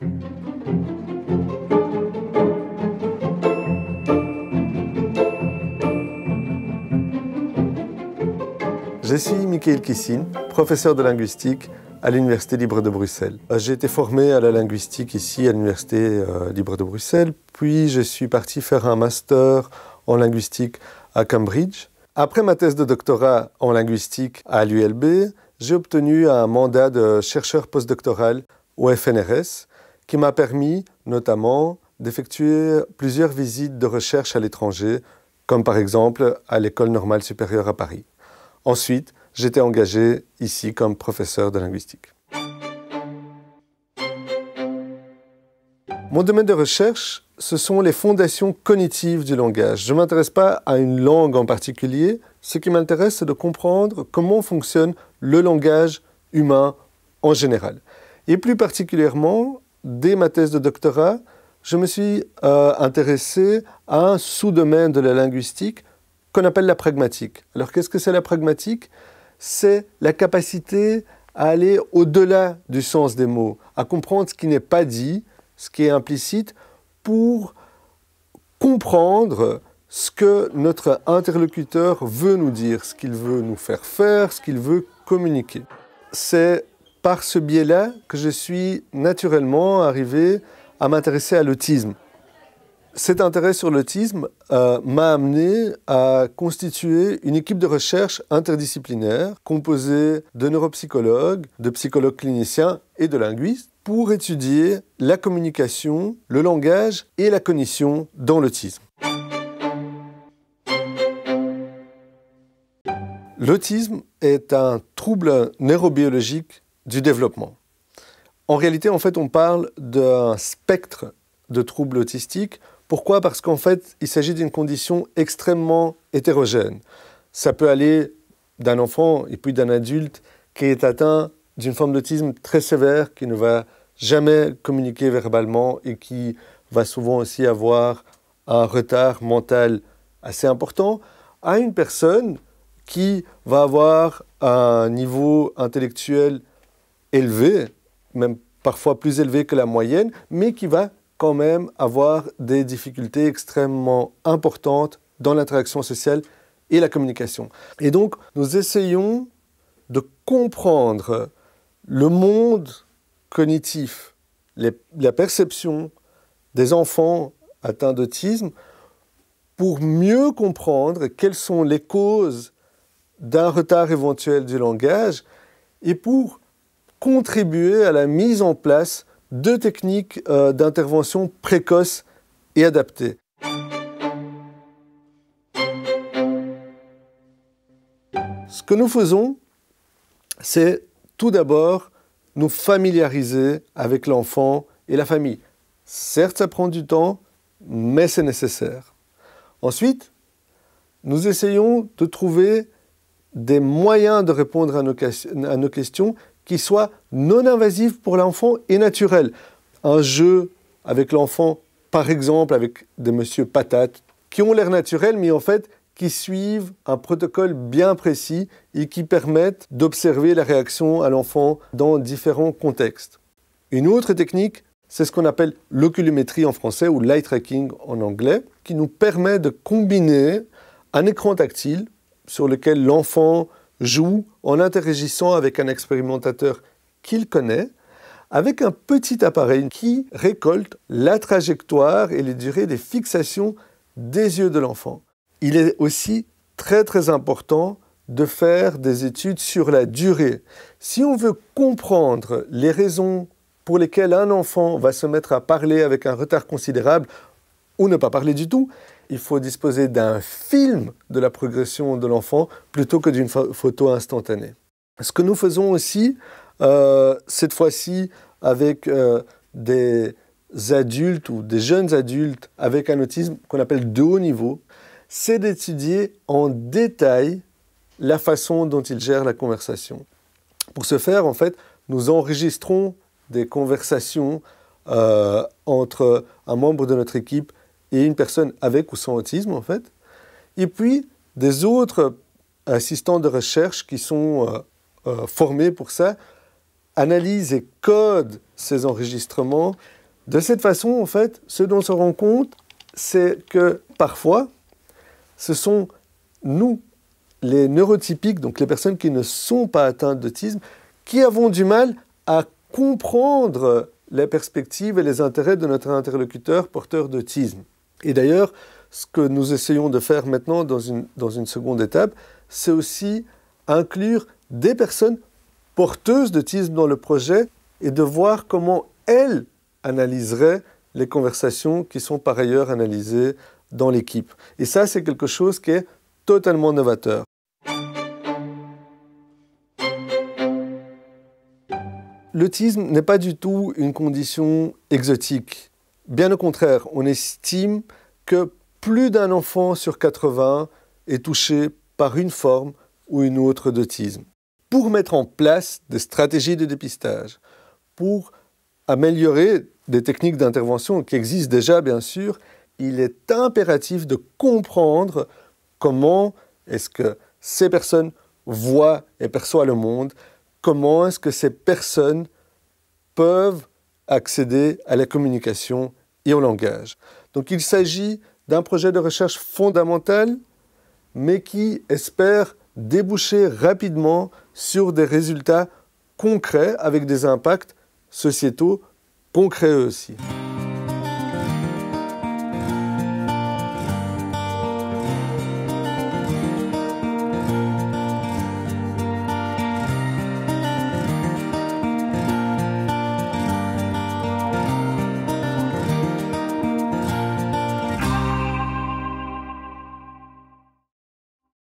Je suis Michael Kissin, professeur de linguistique à l'Université libre de Bruxelles. Euh, j'ai été formé à la linguistique ici à l'Université euh, libre de Bruxelles, puis je suis parti faire un master en linguistique à Cambridge. Après ma thèse de doctorat en linguistique à l'ULB, j'ai obtenu un mandat de chercheur postdoctoral au FNRS qui m'a permis notamment d'effectuer plusieurs visites de recherche à l'étranger, comme par exemple à l'École normale supérieure à Paris. Ensuite, j'étais engagé ici comme professeur de linguistique. Mon domaine de recherche, ce sont les fondations cognitives du langage. Je ne m'intéresse pas à une langue en particulier. Ce qui m'intéresse, c'est de comprendre comment fonctionne le langage humain en général. Et plus particulièrement, dès ma thèse de doctorat, je me suis euh, intéressé à un sous-domaine de la linguistique qu'on appelle la pragmatique. Alors qu'est-ce que c'est la pragmatique? C'est la capacité à aller au-delà du sens des mots, à comprendre ce qui n'est pas dit, ce qui est implicite, pour comprendre ce que notre interlocuteur veut nous dire, ce qu'il veut nous faire faire, ce qu'il veut communiquer. C'est par ce biais-là que je suis naturellement arrivé à m'intéresser à l'autisme. Cet intérêt sur l'autisme euh, m'a amené à constituer une équipe de recherche interdisciplinaire composée de neuropsychologues, de psychologues cliniciens et de linguistes pour étudier la communication, le langage et la cognition dans l'autisme. L'autisme est un trouble neurobiologique du développement. En réalité, en fait, on parle d'un spectre de troubles autistiques pourquoi? Parce qu'en fait, il s'agit d'une condition extrêmement hétérogène. Ça peut aller d'un enfant et puis d'un adulte qui est atteint d'une forme d'autisme très sévère, qui ne va jamais communiquer verbalement et qui va souvent aussi avoir un retard mental assez important, à une personne qui va avoir un niveau intellectuel élevé, même parfois plus élevé que la moyenne, mais qui va quand même avoir des difficultés extrêmement importantes dans l'interaction sociale et la communication. Et donc, nous essayons de comprendre le monde cognitif, la perception des enfants atteints d'autisme pour mieux comprendre quelles sont les causes d'un retard éventuel du langage et pour contribuer à la mise en place deux techniques euh, d'intervention précoce et adaptées. Ce que nous faisons, c'est tout d'abord nous familiariser avec l'enfant et la famille. Certes, ça prend du temps, mais c'est nécessaire. Ensuite, nous essayons de trouver des moyens de répondre à nos questions qui soit non invasif pour l'enfant et naturel. Un jeu avec l'enfant, par exemple avec des monsieur patates, qui ont l'air naturels, mais en fait qui suivent un protocole bien précis et qui permettent d'observer la réaction à l'enfant dans différents contextes. Une autre technique, c'est ce qu'on appelle l'oculométrie en français ou light tracking en anglais, qui nous permet de combiner un écran tactile sur lequel l'enfant joue en interagissant avec un expérimentateur qu'il connaît, avec un petit appareil qui récolte la trajectoire et les durées des fixations des yeux de l'enfant. Il est aussi très très important de faire des études sur la durée. Si on veut comprendre les raisons pour lesquelles un enfant va se mettre à parler avec un retard considérable ou ne pas parler du tout, il faut disposer d'un film de la progression de l'enfant plutôt que d'une photo instantanée. Ce que nous faisons aussi, euh, cette fois-ci, avec euh, des adultes ou des jeunes adultes avec un autisme qu'on appelle de haut niveau, c'est d'étudier en détail la façon dont ils gèrent la conversation. Pour ce faire, en fait, nous enregistrons des conversations euh, entre un membre de notre équipe et une personne avec ou sans autisme, en fait. Et puis, des autres assistants de recherche qui sont euh, euh, formés pour ça analyse et code ces enregistrements. De cette façon, en fait, ce dont on se rend compte, c'est que parfois, ce sont nous, les neurotypiques, donc les personnes qui ne sont pas atteintes d'autisme, qui avons du mal à comprendre les perspectives et les intérêts de notre interlocuteur porteur d'autisme. Et d'ailleurs, ce que nous essayons de faire maintenant dans une, dans une seconde étape, c'est aussi inclure des personnes porteuses d'autisme dans le projet et de voir comment elles analyseraient les conversations qui sont par ailleurs analysées dans l'équipe. Et ça, c'est quelque chose qui est totalement novateur. L'autisme n'est pas du tout une condition exotique. Bien au contraire, on estime que plus d'un enfant sur 80 est touché par une forme ou une autre d'autisme. Pour mettre en place des stratégies de dépistage, pour améliorer des techniques d'intervention qui existent déjà bien sûr, il est impératif de comprendre comment est-ce que ces personnes voient et perçoivent le monde, comment est-ce que ces personnes peuvent accéder à la communication langage. Donc il s'agit d'un projet de recherche fondamental, mais qui espère déboucher rapidement sur des résultats concrets avec des impacts sociétaux concrets aussi.